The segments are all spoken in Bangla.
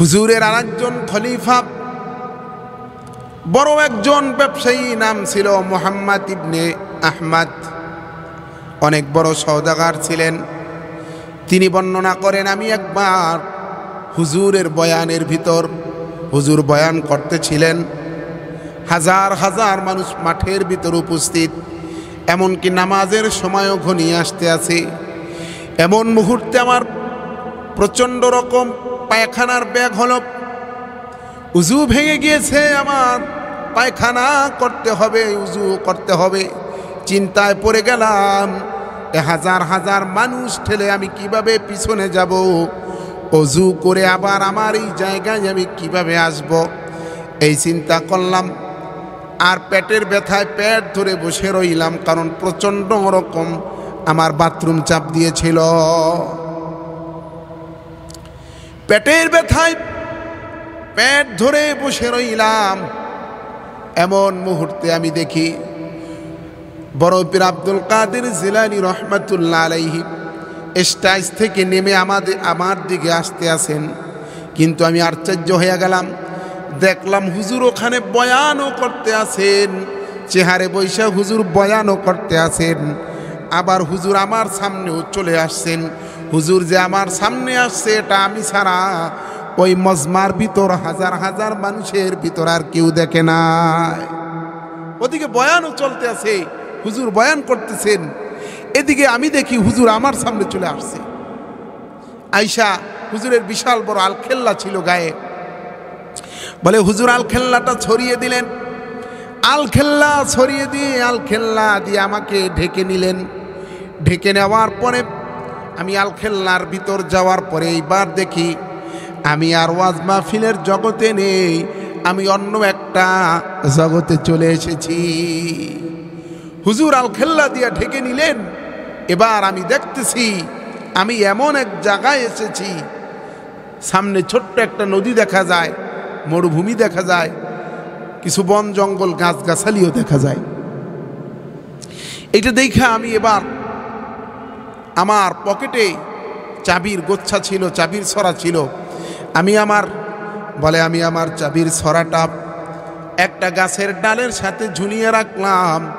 হুজুরের আরেকজন খলিফা, বড় একজন ব্যবসায়ী নাম ছিল মোহাম্মদ ইবনে আহমদ। অনেক বড় সৌদাগার ছিলেন। তিনি বর্ণনা করেন, আমি একবার হুজুরের বয়ানের ভিতর হুজুর বয়ান করতেছিলেন। হাজার হাজার মানুষ মাঠের ভিতর উপস্থিত, এমনকি নামাজের সময়ও ঘনিয়ে আসতে আছে। এমন মুহূর্তে আমার প্রচণ্ড রকম পায়খানার ব্যাগ হল। উজু ভেঙে গিয়েছে আমার। পায়খানা করতে হবে, উজু করতে হবে। চিন্তায় পড়ে গেলাম, এ হাজার হাজার মানুষ ঠেলে আমি কীভাবে পিছনে যাব? অজু করে আবার আমার এই জায়গায় আমি কীভাবে আসব? এই চিন্তা করলাম, আর পেটের ব্যথায় পেট ধরে বসে রইলাম, কারণ প্রচণ্ড রকম আমার বাথরুম চাপ দিয়েছিল। পেটের ব্যথায় পেট ধরে বসে রইলাম। এমন মুহূর্তে আমি দেখি বড় পীর আব্দুল কাদের জিলানি রহমতুল্লাহ আলাইহি স্টাইজ থেকে নেমে আমাদের, আমার দিকে আসতে আসেন। কিন্তু আমি আশ্চর্য হয়ে গেলাম। দেখলাম হুজুর ওখানে বয়ানও করতে আছেন চেহারে বৈশা হুজুর বয়ানও করতে আছেন আবার হুজুর আমার সামনেও চলে আসছেন। হুজুর যে আমার সামনে আসছে, এটা আমি ছাড়া ওই মজমার ভিতর হাজার হাজার মানুষের ভিতর আর কেউ দেখে নাই। ওদিকে বয়ানও চলতে আছে, হুজুর বয়ান করতেছেন। এদিকে আমি দেখি হুজুর আমার সামনে চলে আসছে। আইসা হুজুরের বিশাল বড় আলখেল্লা ছিল গায়ে। বলে, হুজুর, আলখেল্লাটা ছড়িয়ে দিলেন। আলখেল্লা ছড়িয়ে দিয়ে আলখেল্লা দিয়ে আমাকে ঢেকে নিলেন। ঢেকে নেওয়ার পরে আমি আলখেল্লার ভিতর যাওয়ার পরে এইবার দেখি, আমি আর ওয়াজ মাহফিলের জগতে নেই, আমি অন্য একটা জগতে চলে এসেছি। হুজুর আলখেল্লা দিয়া ঢেকে নিলেন, এবার আমি দেখতেছি, আমি এমন এক জায়গায় এসেছি, সামনে ছোট্ট একটা নদী দেখা যায়, মরুভূমি দেখা যায়, কিছু বন জঙ্গল গাছগাছালিও দেখা যায়। এটা দেখে আমি এবার আমার পকেটে চাবির গোচ্ছা ছিল, চাবির ছড়া ছিল। আমি আমার, বলে আমি আমার চাবির ছড়াটা একটা গাছের ডালের সাথে ঝুলিয়ে রাখলাম।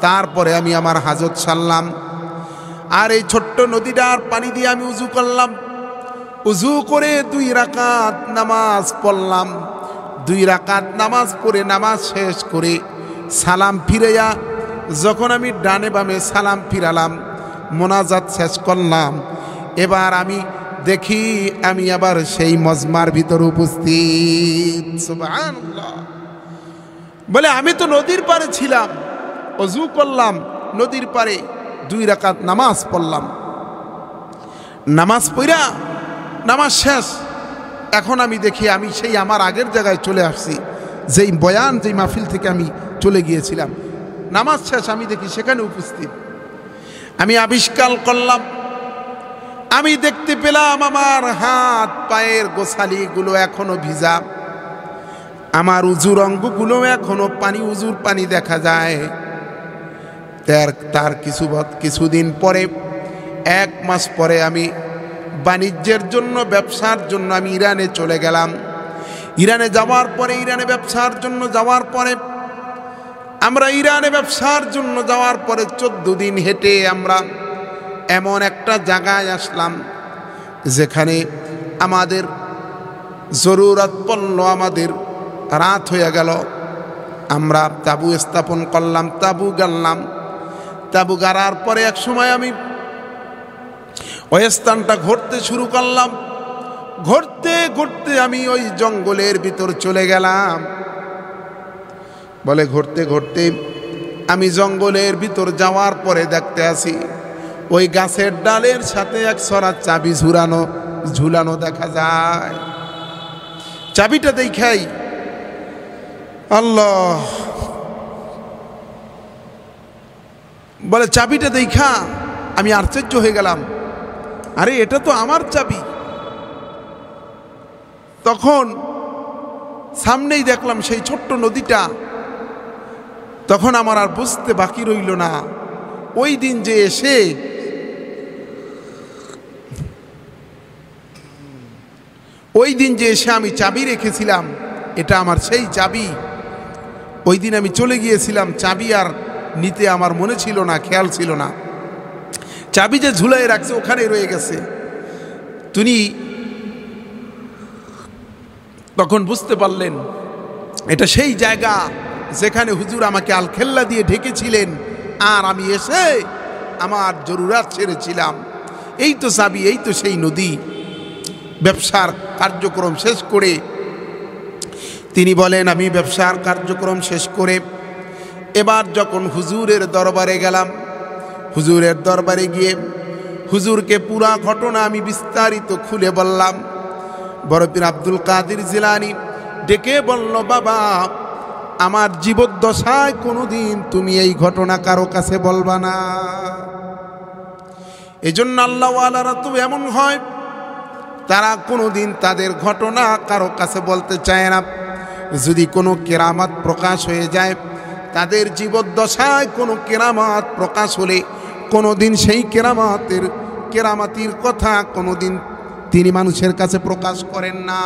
তারপরে আমি আমার হাজত সারলাম আর এই ছোট্ট নদীটার পানি দিয়ে আমি উজু করলাম। উজু করে দুই রাকাত নামাজ পড়লাম। দুই রাকাত নামাজ পড়ে নামাজ শেষ করে সালাম ফিরেয়া যখন আমি ডানে বামে সালাম ফিরালাম মোনাজাত শেষ করলাম। এবার আমি দেখি আমি আবার সেই মজমার ভিতর উপস্থিত। বলে, আমি তো নদীর পারে ছিলাম, অজু করলাম, নদীর পারে দুই রাকাত নামাজ পড়লাম। নামাজ পড়া, নামাজ শেষ। এখন আমি দেখি আমি সেই আমার আগের জায়গায় চলে আসছি, যেই বয়ান, যেই মাহফিল থেকে আমি চলে গিয়েছিলাম। নামাজ শেষ, আমি দেখি সেখানে উপস্থিত। আমি আবিষ্কার করলাম। আমি দেখতে পেলাম আমার হাত পায়ের গোসালিগুলো এখনও ভিজা। আমার উজুর অঙ্গগুলো এখনও পানি, উজুর পানি দেখা যায়। তার তার কিছু কিছুদিন পরে, এক মাস পরে আমি বাণিজ্যের জন্য, ব্যবসার জন্য আমি ইরানে চলে গেলাম। ইরানে যাওয়ার পরে, ইরানে ব্যবসার জন্য যাওয়ার পরে আমরা ইরানে ব্যবসার জন্য যাওয়ার পরে চোদ্দ দিন হেঁটে আমরা এমন একটা জায়গায় আসলাম, যেখানে আমাদের জরুরত পড়ল আমাদের রাত হয়ে গেল। আমরা তাবু স্থাপন করলাম, তাবু গাললাম তাবু গাড়ার পরে এক সময় আমি ওই স্থানটা ঘুরতে শুরু করলাম। ঘুরতে ঘুরতে আমি ওই জঙ্গলের ভিতর চলে গেলাম। বলে, ঘুরতে ঘুরতে আমি জঙ্গলের ভিতর যাওয়ার পরে দেখতে আসি, ওই গাছের ডালের সাথে এক সরা চাবি ঝুরানো ঝুলানো দেখা যায়। চাবিটা দেখাই। আল্লাহ। বলে, চাবিটা দেখা, আমি আশ্চর্য হয়ে গেলাম। আরে, এটা তো আমার চাবি। তখন সামনেই দেখলাম সেই ছোট্ট নদীটা তখন আমার আর বুঝতে বাকি রইল না। ওই দিন যে এসে ওই দিন যে এসে আমি চাবি রেখেছিলাম, এটা আমার সেই চাবি। ওই দিন আমি চলে গিয়েছিলাম, চাবি আর নিতে আমার মনে ছিল না, খেয়াল ছিল না। চাবি যে ঝুলাই রাখছে, ওখানে রয়ে গেছে। তিনি তখন বুঝতে পারলেন, এটা সেই জায়গা। যেখানে হুজুর আমাকে আলখেল্লা দিয়ে ঢেকেছিলেন, আর আমি এসে আমার জরুরাত ছেড়েছিলাম। এই তো চাবি এই তো সেই নদী। ব্যবসার কার্যক্রম শেষ করে তিনি বলেন, আমি ব্যবসার কার্যক্রম শেষ করে এবার যখন হুজুরের দরবারে গেলাম, হুজুরের দরবারে গিয়ে হুজুরকে পুরা ঘটনা আমি বিস্তারিত খুলে বললাম। বরফির আব্দুল কাদির জিলানি ডেকে বলল, বাবা আমার জীবদ্দশায় কোনোদিন তুমি এই ঘটনা কারও কাছে বলবা না। এজন্য আল্লাহওয়ালারা তো এমন হয়, তারা কোনোদিন তাদের ঘটনা কারও কাছে বলতে চায় না। যদি কোনো কেরামাত প্রকাশ হয়ে যায়, তাদের জীবদ্দশায় কোনো কেরামাত প্রকাশ হলে কোনো দিন সেই কেরামাতের, কেরামাতির কথা কোনো দিন তিনি মানুষের কাছে প্রকাশ করেন না।